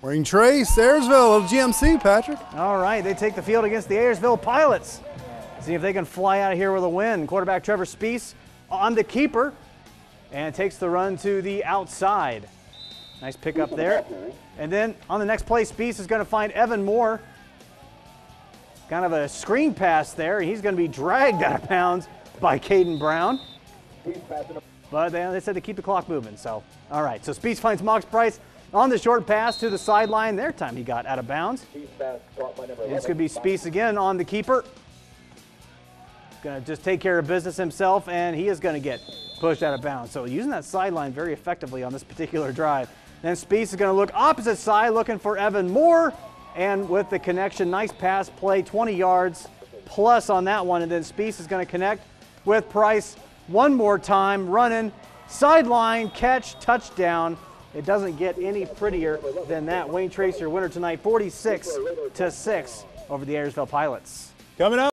Wayne Trace, Ayersville of GMC, Patrick. All right, they take the field against the Ayersville Pilots. See if they can fly out of here with a win. Quarterback Trevor Spees on the keeper and takes the run to the outside. Nice pickup there. And then on the next play, Spees is going to find Evan Moore. Kind of a screen pass there. He's going to be dragged out of bounds by Caden Brown. But they, they said to keep the clock moving. So, all right. So Spees finds Mox Price on the short pass to the sideline. Their time he got out of bounds. It's going to be Spees again on the keeper. Going to just take care of business himself, and he is going to get pushed out of bounds. So using that sideline very effectively on this particular drive. Then Spees is going to look opposite side, looking for Evan Moore. And with the connection, nice pass play, 20 yards plus on that one. And then Spees is going to connect with Price one more time, running sideline, catch, touchdown. It doesn't get any prettier than that. Wayne Tracer winner tonight, 46 to 6 over the Ayersville Pilots. Coming up.